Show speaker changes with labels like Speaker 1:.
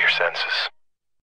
Speaker 1: Your senses.